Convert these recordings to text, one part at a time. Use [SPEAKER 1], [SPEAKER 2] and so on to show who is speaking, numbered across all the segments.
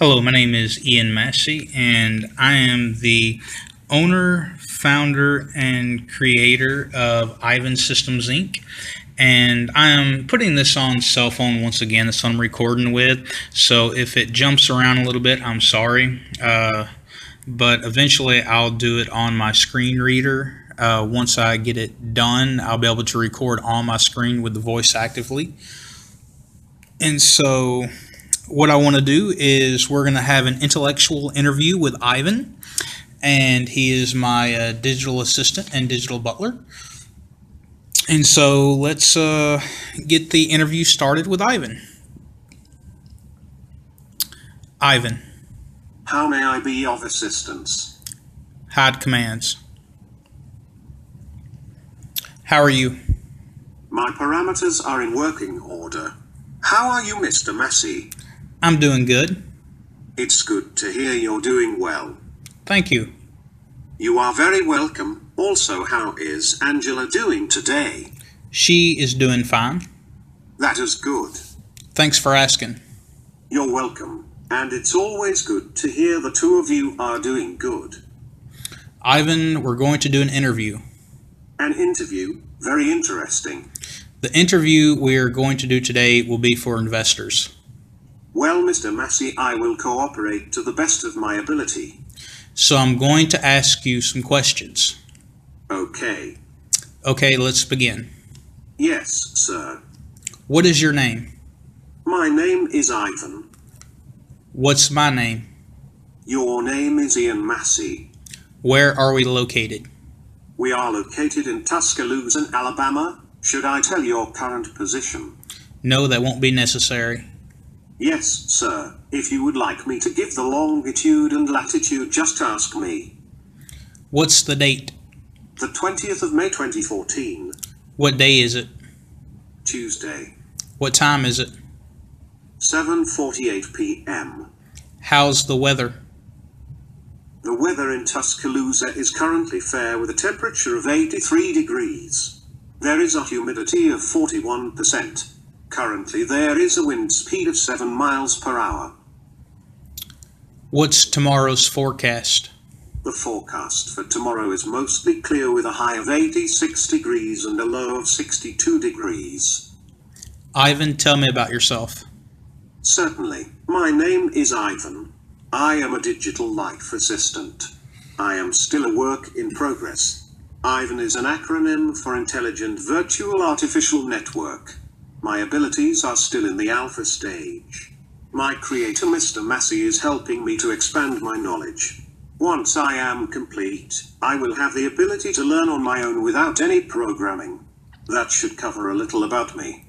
[SPEAKER 1] Hello, my name is Ian Massey, and I am the owner, founder, and creator of Ivan Systems Inc. And I am putting this on cell phone once again. What I'm recording with. So if it jumps around a little bit, I'm sorry. Uh, but eventually, I'll do it on my screen reader. Uh, once I get it done, I'll be able to record on my screen with the voice actively. And so what I want to do is we're going to have an intellectual interview with Ivan, and he is my uh, digital assistant and digital butler. And so let's uh, get the interview started with Ivan. Ivan.
[SPEAKER 2] How may I be of assistance?
[SPEAKER 1] Hide commands. How are you?
[SPEAKER 2] My parameters are in working order. How are you, Mr. Massey?
[SPEAKER 1] I'm doing good.
[SPEAKER 2] It's good to hear you're doing well.
[SPEAKER 1] Thank you.
[SPEAKER 2] You are very welcome. Also, how is Angela doing today?
[SPEAKER 1] She is doing fine.
[SPEAKER 2] That is good.
[SPEAKER 1] Thanks for asking.
[SPEAKER 2] You're welcome. And it's always good to hear the two of you are doing good.
[SPEAKER 1] Ivan, we're going to do an interview.
[SPEAKER 2] An interview? Very interesting.
[SPEAKER 1] The interview we're going to do today will be for investors.
[SPEAKER 2] Well, Mr. Massey, I will cooperate to the best of my ability.
[SPEAKER 1] So I'm going to ask you some questions.
[SPEAKER 2] Okay.
[SPEAKER 1] Okay, let's begin.
[SPEAKER 2] Yes, sir.
[SPEAKER 1] What is your name?
[SPEAKER 2] My name is Ivan.
[SPEAKER 1] What's my name?
[SPEAKER 2] Your name is Ian Massey.
[SPEAKER 1] Where are we located?
[SPEAKER 2] We are located in Tuscaloosa, Alabama. Should I tell your current position?
[SPEAKER 1] No, that won't be necessary.
[SPEAKER 2] Yes, sir. If you would like me to give the longitude and latitude, just ask me.
[SPEAKER 1] What's the date?
[SPEAKER 2] The 20th of May 2014,
[SPEAKER 1] What day is it?
[SPEAKER 2] Tuesday,
[SPEAKER 1] What time is it?
[SPEAKER 2] 7:48 p.m.
[SPEAKER 1] How's the weather?
[SPEAKER 2] The weather in Tuscaloosa is currently fair with a temperature of 83 degrees. There is a humidity of 41%. Currently there is a wind speed of 7 miles per hour.
[SPEAKER 1] What's tomorrow's forecast?
[SPEAKER 2] The forecast for tomorrow is mostly clear with a high of 86 degrees and a low of 62 degrees.
[SPEAKER 1] Ivan, tell me about yourself.
[SPEAKER 2] Certainly. My name is Ivan. I am a digital life assistant. I am still a work in progress. Ivan is an acronym for Intelligent Virtual Artificial Network. My abilities are still in the alpha stage. My creator, Mr. Massey, is helping me to expand my knowledge. Once I am complete, I will have the ability to learn on my own without any programming. That should cover a little about me.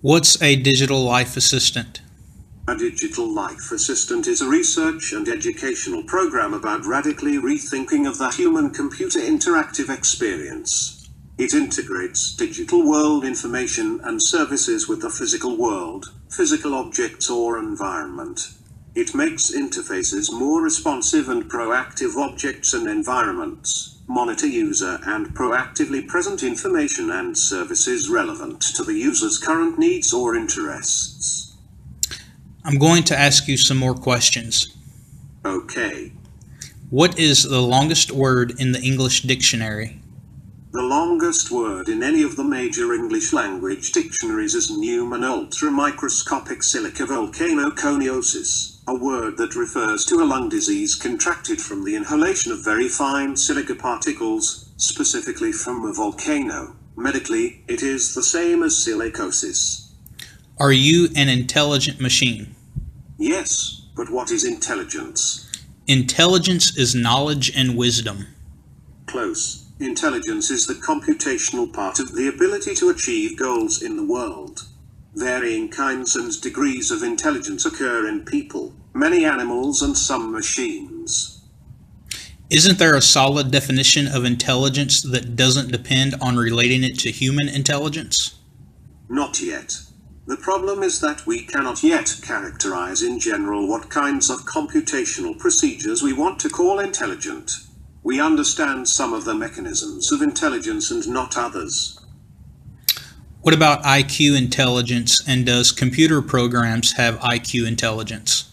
[SPEAKER 1] What's a digital life assistant?
[SPEAKER 2] A digital life assistant is a research and educational program about radically rethinking of the human computer interactive experience. It integrates digital world information and services with the physical world, physical objects or environment. It makes interfaces more responsive and proactive objects and environments, monitor user and proactively present information and services relevant to the user's current needs or interests.
[SPEAKER 1] I'm going to ask you some more questions.
[SPEAKER 2] Okay.
[SPEAKER 1] What is the longest word in the English dictionary?
[SPEAKER 2] The longest word in any of the major English language dictionaries is pneumonoultramicroscopicsilicovolcanoconiosis, a word that refers to a lung disease contracted from the inhalation of very fine silica particles, specifically from a volcano. Medically, it is the same as silicosis.
[SPEAKER 1] Are you an intelligent machine?
[SPEAKER 2] Yes, but what is intelligence?
[SPEAKER 1] Intelligence is knowledge and wisdom.
[SPEAKER 2] Close. Intelligence is the computational part of the ability to achieve goals in the world. Varying kinds and degrees of intelligence occur in people, many animals, and some machines.
[SPEAKER 1] Isn't there a solid definition of intelligence that doesn't depend on relating it to human intelligence?
[SPEAKER 2] Not yet. The problem is that we cannot yet characterize in general what kinds of computational procedures we want to call intelligent. We understand some of the mechanisms of intelligence and not others.
[SPEAKER 1] What about IQ intelligence and does computer programs have IQ intelligence?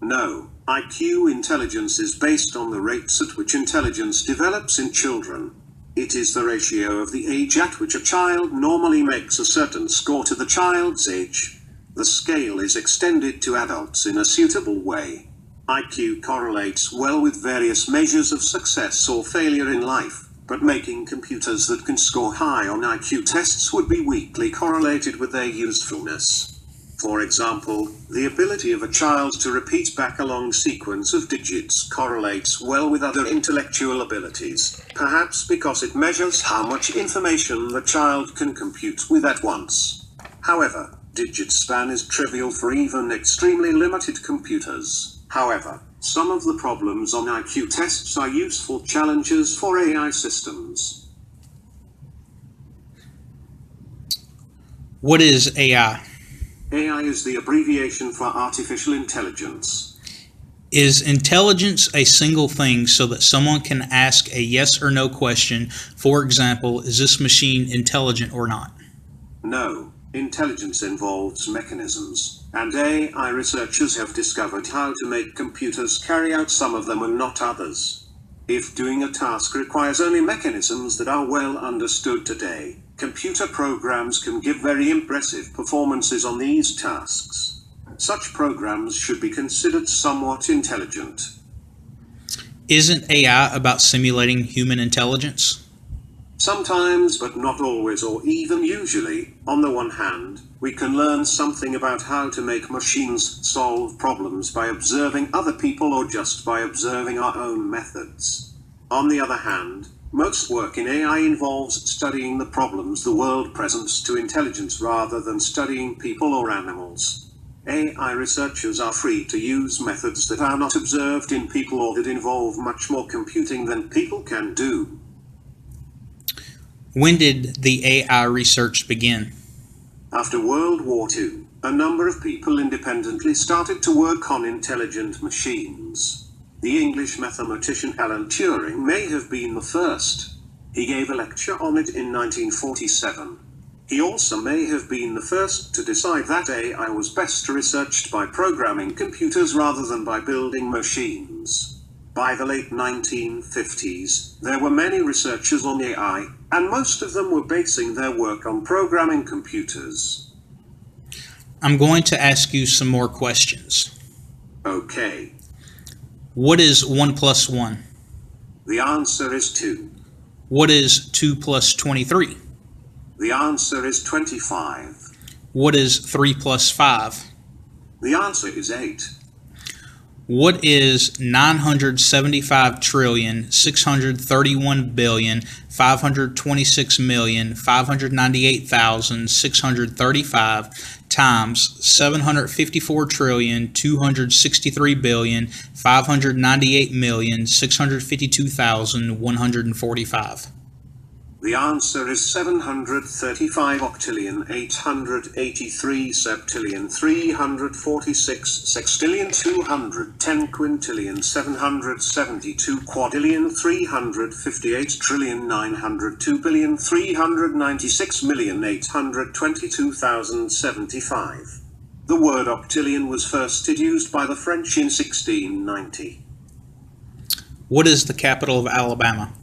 [SPEAKER 2] No, IQ intelligence is based on the rates at which intelligence develops in children. It is the ratio of the age at which a child normally makes a certain score to the child's age. The scale is extended to adults in a suitable way. IQ correlates well with various measures of success or failure in life, but making computers that can score high on IQ tests would be weakly correlated with their usefulness. For example, the ability of a child to repeat back a long sequence of digits correlates well with other intellectual abilities, perhaps because it measures how much information the child can compute with at once. However, digit span is trivial for even extremely limited computers. However, some of the problems on IQ tests are useful challenges for AI systems.
[SPEAKER 1] What is AI?
[SPEAKER 2] AI is the abbreviation for artificial intelligence.
[SPEAKER 1] Is intelligence a single thing so that someone can ask a yes or no question? For example, is this machine intelligent or not?
[SPEAKER 2] No, intelligence involves mechanisms, and AI researchers have discovered how to make computers carry out some of them and not others. If doing a task requires only mechanisms that are well understood today, computer programs can give very impressive performances on these tasks. Such programs should be considered somewhat intelligent.
[SPEAKER 1] Isn't AI about simulating human intelligence?
[SPEAKER 2] Sometimes, but not always or even usually, on the one hand, we can learn something about how to make machines solve problems by observing other people or just by observing our own methods. On the other hand, most work in AI involves studying the problems the world presents to intelligence rather than studying people or animals. AI researchers are free to use methods that are not observed in people or that involve much more computing than people can do.
[SPEAKER 1] When did the AI research begin?
[SPEAKER 2] After World War II, a number of people independently started to work on intelligent machines. The English mathematician Alan Turing may have been the first. He gave a lecture on it in 1947. He also may have been the first to decide that AI was best researched by programming computers rather than by building machines. By the late 1950s, there were many researchers on AI, and most of them were basing their work on programming computers.
[SPEAKER 1] I'm going to ask you some more questions.
[SPEAKER 2] Okay,
[SPEAKER 1] What is 1 plus 1?
[SPEAKER 2] the answer is 2.
[SPEAKER 1] What is 2 plus 23?
[SPEAKER 2] The answer is 25.
[SPEAKER 1] What is 3 plus 5?
[SPEAKER 2] The answer is 8.
[SPEAKER 1] What is 975 trillion 631 billion 526 million 598,635 times 754 trillion 263 billion 598 million 652,145?
[SPEAKER 2] The answer is 735 octillion 883 septillion 346 sextillion 210 quintillion 772 quadrillion 358 trillion 902 billion 396 million 822,075. The word octillion was first used by the French in 1690.
[SPEAKER 1] What is the capital of Alabama?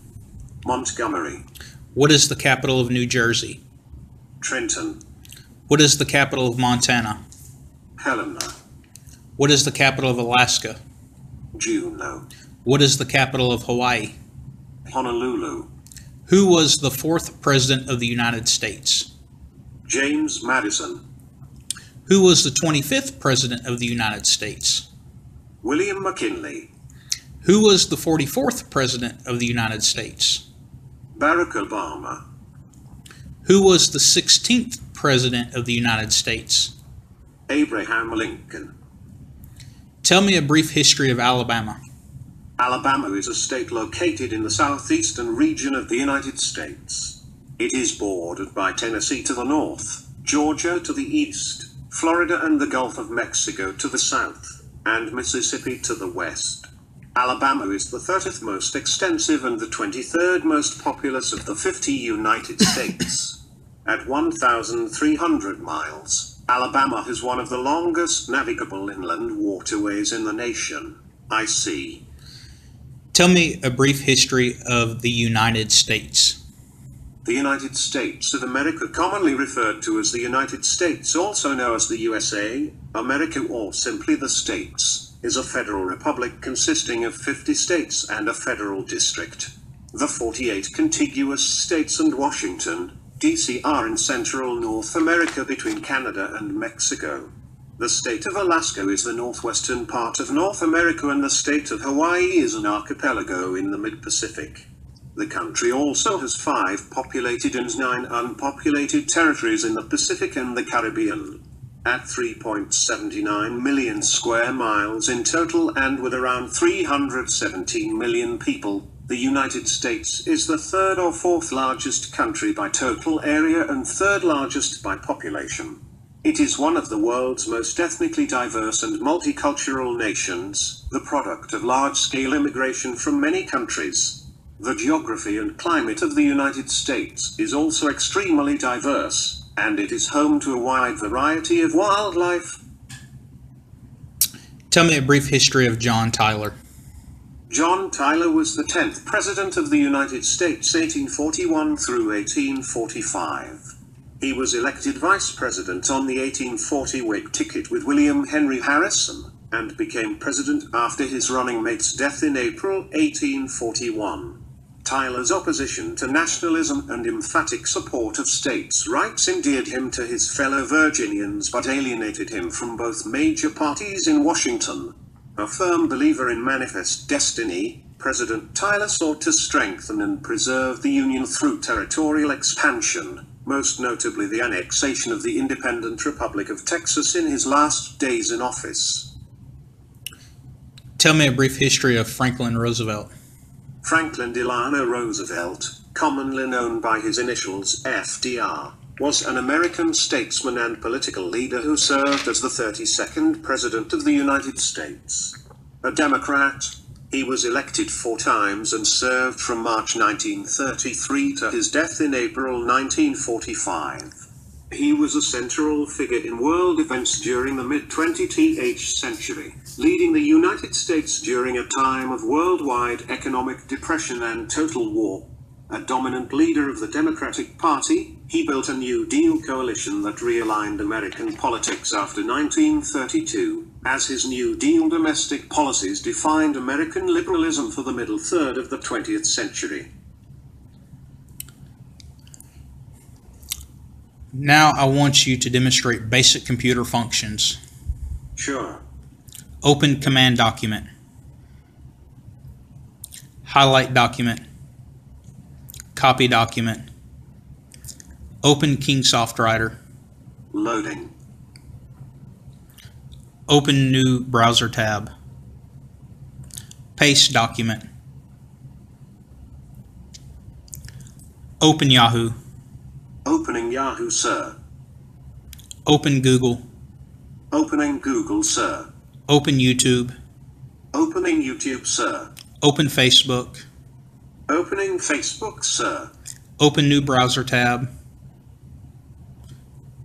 [SPEAKER 2] Montgomery,
[SPEAKER 1] What is the capital of New Jersey?
[SPEAKER 2] Trenton,
[SPEAKER 1] What is the capital of Montana?
[SPEAKER 2] Helena,
[SPEAKER 1] What is the capital of Alaska?
[SPEAKER 2] Juneau,
[SPEAKER 1] What is the capital of Hawaii?
[SPEAKER 2] Honolulu,
[SPEAKER 1] Who was the fourth president of the United States?
[SPEAKER 2] James Madison,
[SPEAKER 1] Who was the 25th president of the United States?
[SPEAKER 2] William McKinley,
[SPEAKER 1] Who was the 44th president of the United States?
[SPEAKER 2] Barack Obama,
[SPEAKER 1] Who was the 16th president of the United States?
[SPEAKER 2] Abraham Lincoln.
[SPEAKER 1] Tell me a brief history of Alabama.
[SPEAKER 2] Alabama is a state located in the southeastern region of the United States. It is bordered by Tennessee to the north, Georgia to the east, Florida and the Gulf of Mexico to the south, and Mississippi to the west. Alabama is the 30th most extensive and the 23rd most populous of the 50 United States. At 1,300 miles, Alabama has one of the longest navigable inland waterways in the nation. I see.
[SPEAKER 1] Tell me a brief history of the United States.
[SPEAKER 2] The United States of America, commonly referred to as the United States, also known as the USA, America, or simply the States, is a federal republic consisting of 50 states and a federal district. The 48 contiguous states and Washington, D.C. are in central North America between Canada and Mexico. The state of Alaska is the northwestern part of North America and the state of Hawaii is an archipelago in the mid-Pacific. The country also has five populated and nine unpopulated territories in the Pacific and the Caribbean. At 3.79 million square miles in total and with around 317 million people, the United States is the third or fourth largest country by total area and third largest by population. It is one of the world's most ethnically diverse and multicultural nations, the product of large-scale immigration from many countries. The geography and climate of the United States is also extremely diverse, and it is home to a wide variety of wildlife.
[SPEAKER 1] Tell me a brief history of John Tyler.
[SPEAKER 2] John Tyler was the 10th President of the United States 1841 through 1845. He was elected Vice President on the 1840 Whig ticket with William Henry Harrison, and became President after his running mate's death in April 1841. Tyler's opposition to nationalism and emphatic support of states' rights endeared him to his fellow Virginians but alienated him from both major parties in Washington. A firm believer in manifest destiny, President Tyler sought to strengthen and preserve the Union through territorial expansion, most notably the annexation of the independent Republic of Texas in his last days in office.
[SPEAKER 1] Tell me a brief history of Franklin Roosevelt.
[SPEAKER 2] Franklin Delano Roosevelt, commonly known by his initials FDR, was an American statesman and political leader who served as the 32nd President of the United States. A Democrat, he was elected four times and served from March 1933 to his death in April 1945. He was a central figure in world events during the mid-20th century, leading the United States during a time of worldwide economic depression and total war. A dominant leader of the Democratic Party, he built a New Deal coalition that realigned American politics after 1932, as his New Deal domestic policies defined American liberalism for the middle third of the 20th century.
[SPEAKER 1] Now I want you to demonstrate basic computer functions.
[SPEAKER 2] Sure.
[SPEAKER 1] Open command document. Highlight document. Copy document. Open Kingsoft Writer.
[SPEAKER 2] Loading.
[SPEAKER 1] Open new browser tab. Paste document. Open Yahoo.
[SPEAKER 2] Opening Yahoo, sir.
[SPEAKER 1] Open Google.
[SPEAKER 2] Opening Google, sir.
[SPEAKER 1] Open YouTube.
[SPEAKER 2] Opening YouTube, sir.
[SPEAKER 1] Open Facebook.
[SPEAKER 2] Opening Facebook, sir.
[SPEAKER 1] Open new browser tab.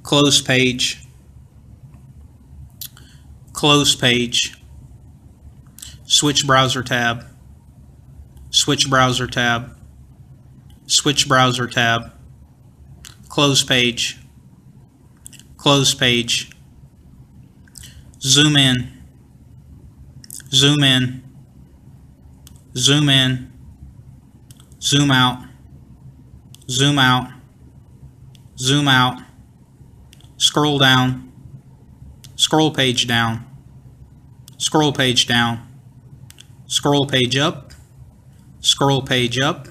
[SPEAKER 1] Close page. Close page. Switch browser tab. Switch browser tab. Switch browser tab. Close page. Close page. Zoom in. Zoom in. Zoom in. Zoom out. Zoom out. Zoom out. Scroll down. Scroll page down. Scroll page down. Scroll page up. Scroll page up.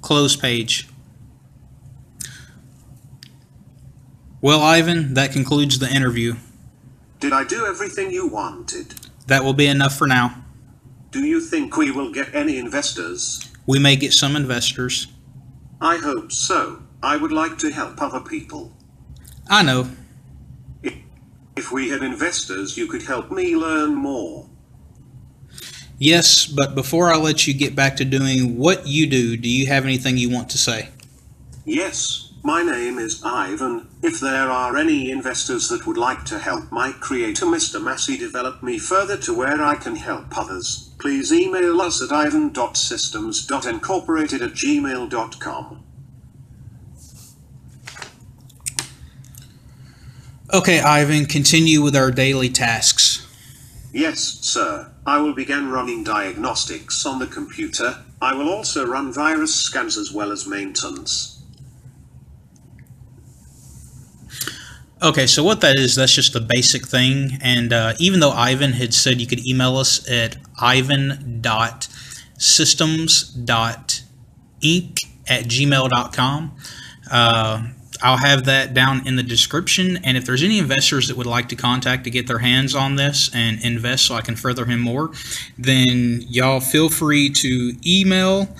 [SPEAKER 1] Close page. Well, Ivan, that concludes the interview.
[SPEAKER 2] Did I do everything you wanted?
[SPEAKER 1] That will be enough for now.
[SPEAKER 2] Do you think we will get any investors?
[SPEAKER 1] We may get some investors.
[SPEAKER 2] I hope so. I would like to help other people.
[SPEAKER 1] I know.
[SPEAKER 2] If we had investors, you could help me learn more.
[SPEAKER 1] Yes, but before I let you get back to doing what you do, do you have anything you want to say?
[SPEAKER 2] Yes, My name is Ivan. If there are any investors that would like to help my creator Mr. Massey develop me further to where I can help others, please email us at ivan.systems.incorporated at gmail.com.
[SPEAKER 1] Okay, Ivan, continue with our daily tasks.
[SPEAKER 2] Yes, sir. I will begin running diagnostics on the computer. I will also run virus scans as well as maintenance.
[SPEAKER 1] Okay, so what that is, that's just a basic thing. And uh, even though Ivan had said you could email us at ivan.systems.inc at gmail.com, uh, I'll have that down in the description. And if there's any investors that would like to contact to get their hands on this and invest so I can further him more, then y'all feel free to email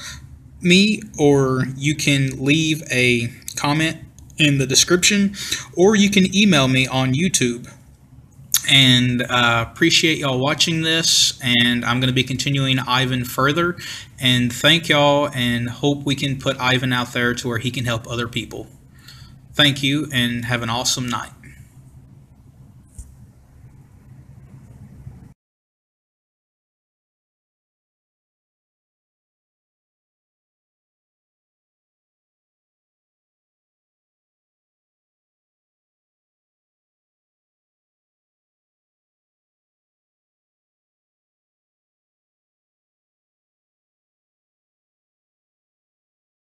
[SPEAKER 1] me or you can leave a comment in the description or you can email me on YouTube. And uh, appreciate y'all watching this, and I'm going to be continuing Ivan further. And thank y'all, and hope we can put Ivan out there to where he can help other people. Thank you, and have an awesome night.